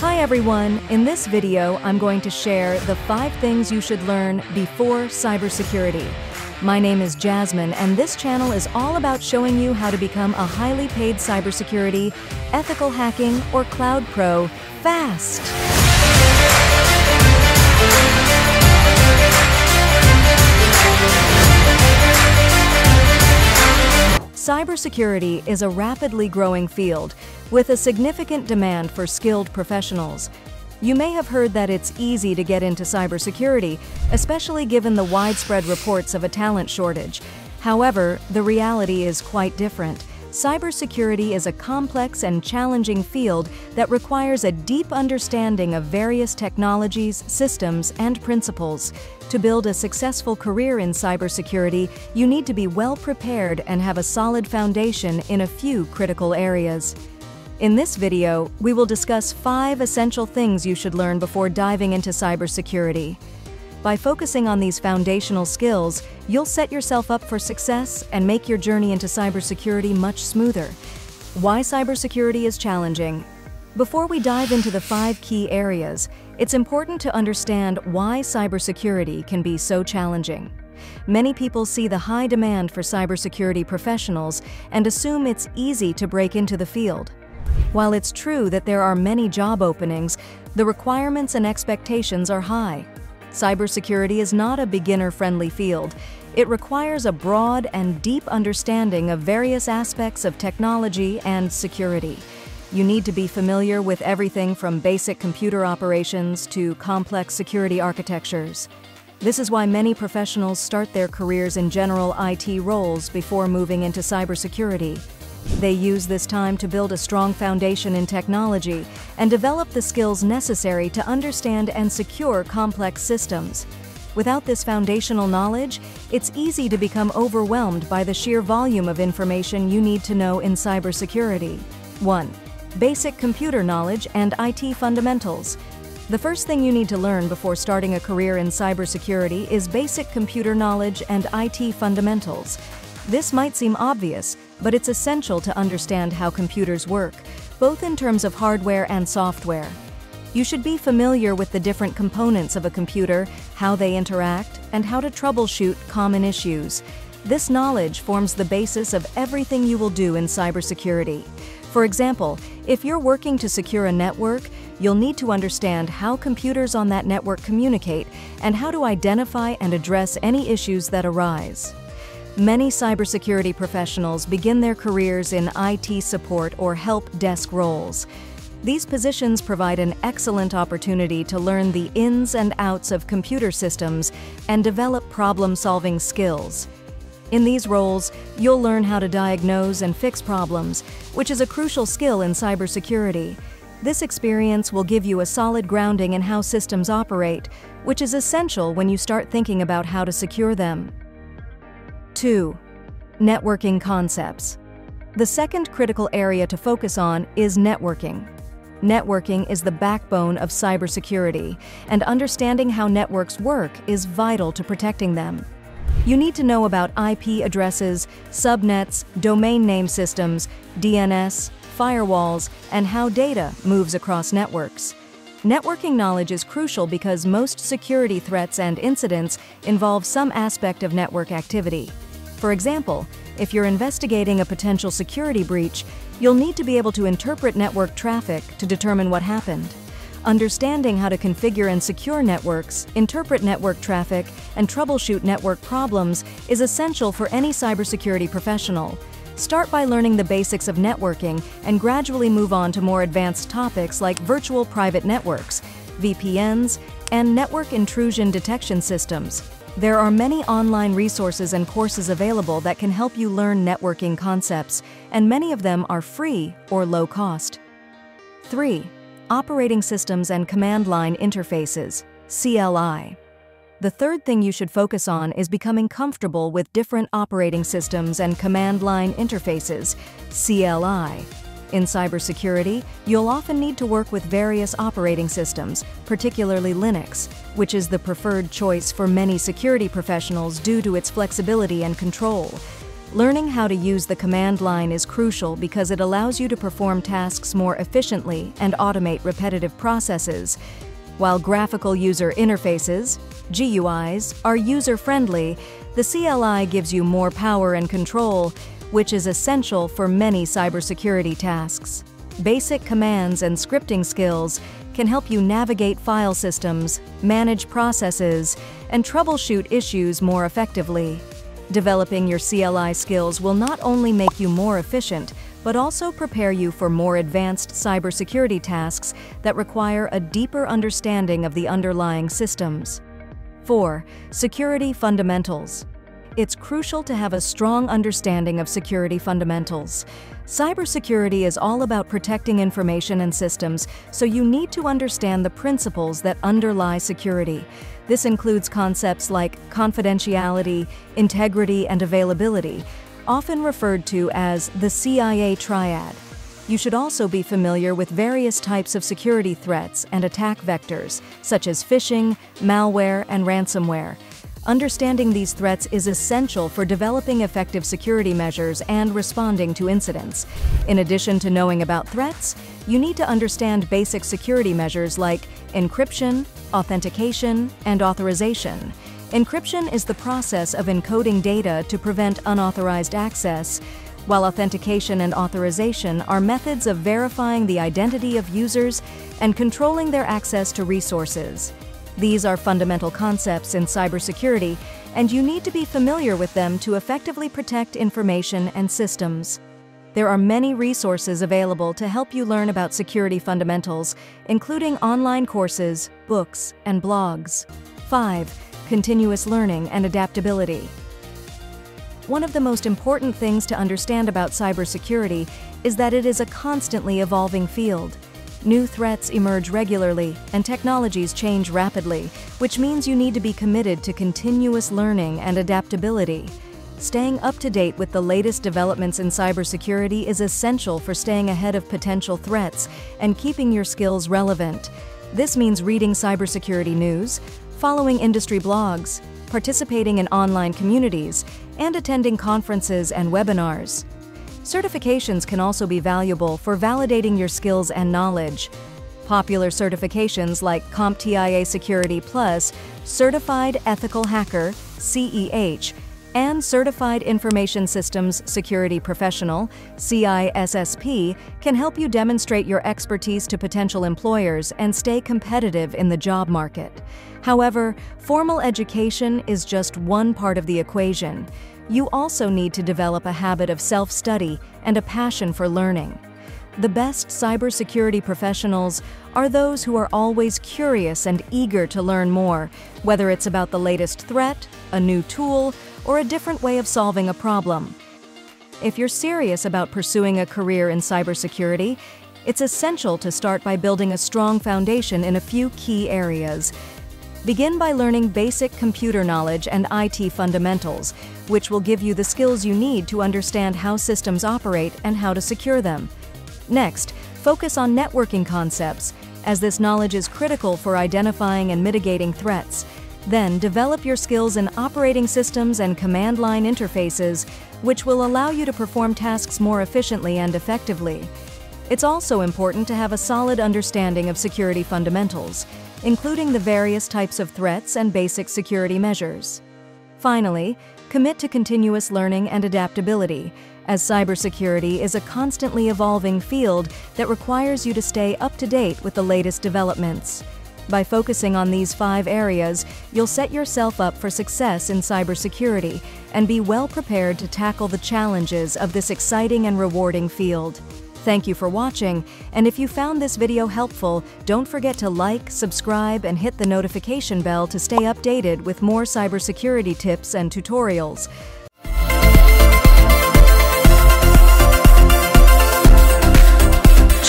Hi everyone, in this video I'm going to share the 5 things you should learn before cybersecurity. My name is Jasmine and this channel is all about showing you how to become a highly paid cybersecurity, ethical hacking, or cloud pro fast. Cybersecurity is a rapidly growing field with a significant demand for skilled professionals. You may have heard that it's easy to get into cybersecurity, especially given the widespread reports of a talent shortage. However, the reality is quite different. Cybersecurity is a complex and challenging field that requires a deep understanding of various technologies, systems, and principles. To build a successful career in cybersecurity, you need to be well prepared and have a solid foundation in a few critical areas. In this video, we will discuss five essential things you should learn before diving into cybersecurity. By focusing on these foundational skills, you'll set yourself up for success and make your journey into cybersecurity much smoother. Why cybersecurity is challenging. Before we dive into the five key areas, it's important to understand why cybersecurity can be so challenging. Many people see the high demand for cybersecurity professionals and assume it's easy to break into the field. While it's true that there are many job openings, the requirements and expectations are high. Cybersecurity is not a beginner-friendly field. It requires a broad and deep understanding of various aspects of technology and security. You need to be familiar with everything from basic computer operations to complex security architectures. This is why many professionals start their careers in general IT roles before moving into cybersecurity. They use this time to build a strong foundation in technology and develop the skills necessary to understand and secure complex systems. Without this foundational knowledge, it's easy to become overwhelmed by the sheer volume of information you need to know in cybersecurity. 1. Basic computer knowledge and IT fundamentals. The first thing you need to learn before starting a career in cybersecurity is basic computer knowledge and IT fundamentals. This might seem obvious, but it's essential to understand how computers work, both in terms of hardware and software. You should be familiar with the different components of a computer, how they interact, and how to troubleshoot common issues. This knowledge forms the basis of everything you will do in cybersecurity. For example, if you're working to secure a network, you'll need to understand how computers on that network communicate and how to identify and address any issues that arise. Many cybersecurity professionals begin their careers in IT support or help desk roles. These positions provide an excellent opportunity to learn the ins and outs of computer systems and develop problem-solving skills. In these roles, you'll learn how to diagnose and fix problems, which is a crucial skill in cybersecurity. This experience will give you a solid grounding in how systems operate, which is essential when you start thinking about how to secure them. 2. Networking concepts. The second critical area to focus on is networking. Networking is the backbone of cybersecurity, and understanding how networks work is vital to protecting them. You need to know about IP addresses, subnets, domain name systems, DNS, firewalls, and how data moves across networks. Networking knowledge is crucial because most security threats and incidents involve some aspect of network activity. For example, if you're investigating a potential security breach, you'll need to be able to interpret network traffic to determine what happened. Understanding how to configure and secure networks, interpret network traffic, and troubleshoot network problems is essential for any cybersecurity professional. Start by learning the basics of networking and gradually move on to more advanced topics like virtual private networks, VPNs, and network intrusion detection systems. There are many online resources and courses available that can help you learn networking concepts, and many of them are free or low cost. 3. Operating Systems and Command Line Interfaces, CLI. The third thing you should focus on is becoming comfortable with different operating systems and command line interfaces, CLI. In cybersecurity, you'll often need to work with various operating systems, particularly Linux, which is the preferred choice for many security professionals due to its flexibility and control. Learning how to use the command line is crucial because it allows you to perform tasks more efficiently and automate repetitive processes. While graphical user interfaces, GUIs, are user-friendly, the CLI gives you more power and control, which is essential for many cybersecurity tasks. Basic commands and scripting skills can help you navigate file systems, manage processes, and troubleshoot issues more effectively. Developing your CLI skills will not only make you more efficient, but also prepare you for more advanced cybersecurity tasks that require a deeper understanding of the underlying systems. 4. Security Fundamentals it's crucial to have a strong understanding of security fundamentals. Cybersecurity is all about protecting information and systems, so you need to understand the principles that underlie security. This includes concepts like confidentiality, integrity, and availability, often referred to as the CIA triad. You should also be familiar with various types of security threats and attack vectors, such as phishing, malware, and ransomware. Understanding these threats is essential for developing effective security measures and responding to incidents. In addition to knowing about threats, you need to understand basic security measures like encryption, authentication, and authorization. Encryption is the process of encoding data to prevent unauthorized access, while authentication and authorization are methods of verifying the identity of users and controlling their access to resources. These are fundamental concepts in cybersecurity, and you need to be familiar with them to effectively protect information and systems. There are many resources available to help you learn about security fundamentals, including online courses, books, and blogs. 5. Continuous learning and adaptability. One of the most important things to understand about cybersecurity is that it is a constantly evolving field. New threats emerge regularly, and technologies change rapidly, which means you need to be committed to continuous learning and adaptability. Staying up to date with the latest developments in cybersecurity is essential for staying ahead of potential threats and keeping your skills relevant. This means reading cybersecurity news, following industry blogs, participating in online communities, and attending conferences and webinars. Certifications can also be valuable for validating your skills and knowledge. Popular certifications like CompTIA Security Plus, Certified Ethical Hacker, CEH, and Certified Information Systems Security Professional, CISSP, can help you demonstrate your expertise to potential employers and stay competitive in the job market. However, formal education is just one part of the equation. You also need to develop a habit of self-study and a passion for learning. The best cybersecurity professionals are those who are always curious and eager to learn more, whether it's about the latest threat, a new tool, or a different way of solving a problem. If you're serious about pursuing a career in cybersecurity, it's essential to start by building a strong foundation in a few key areas, Begin by learning basic computer knowledge and IT fundamentals, which will give you the skills you need to understand how systems operate and how to secure them. Next, focus on networking concepts, as this knowledge is critical for identifying and mitigating threats. Then, develop your skills in operating systems and command line interfaces, which will allow you to perform tasks more efficiently and effectively. It's also important to have a solid understanding of security fundamentals including the various types of threats and basic security measures. Finally, commit to continuous learning and adaptability, as cybersecurity is a constantly evolving field that requires you to stay up to date with the latest developments. By focusing on these five areas, you'll set yourself up for success in cybersecurity and be well prepared to tackle the challenges of this exciting and rewarding field. Thank you for watching, and if you found this video helpful, don't forget to like, subscribe, and hit the notification bell to stay updated with more cybersecurity tips and tutorials.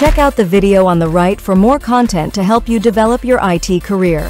Check out the video on the right for more content to help you develop your IT career.